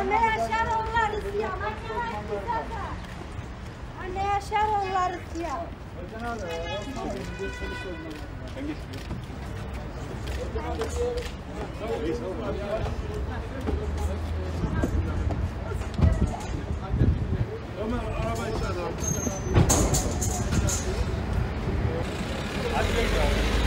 Anne yaşar onlar siyah. Anne yaşar onlar siyah. Ben geçiyorum. Ömer araba içeride. Hadi bekle.